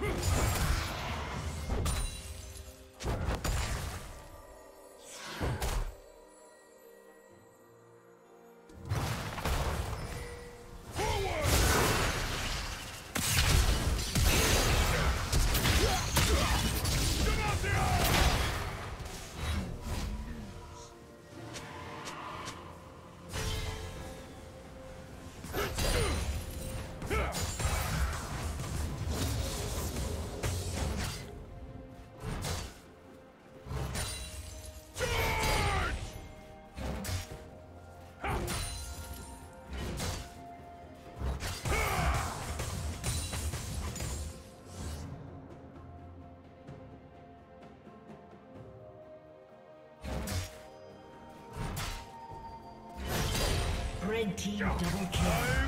Huh? Double kill.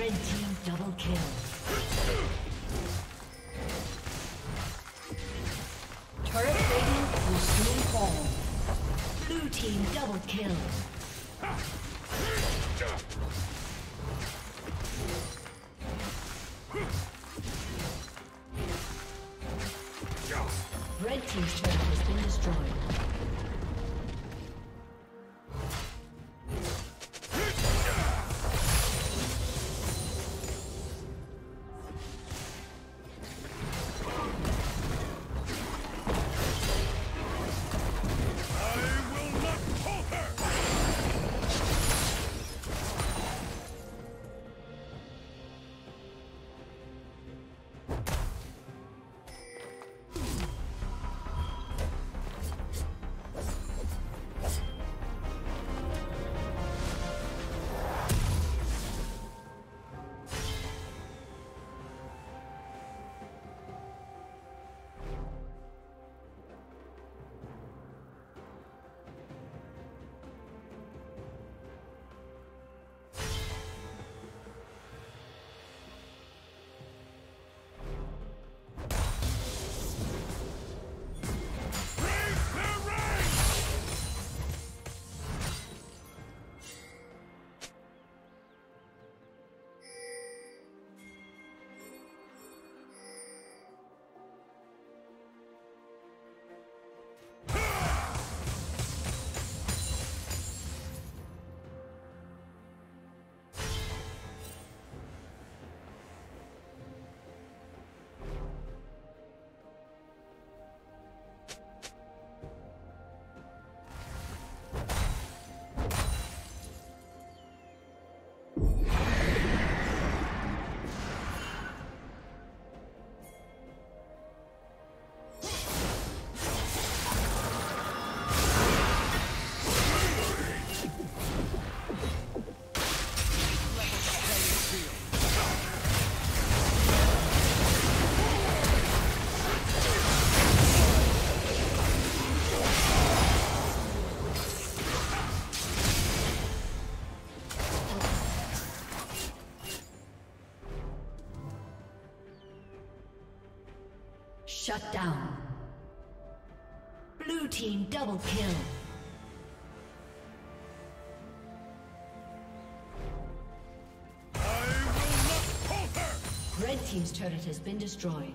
Red team double kill. Turret plating will soon fall. Blue team double kill. Red team's turret has been destroyed. you Shut down. Blue team double kill. I will not falter! Red team's turret has been destroyed.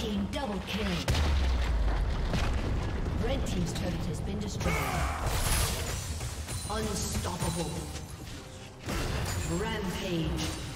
Team double kill. Red team's turret has been destroyed. Unstoppable. Rampage.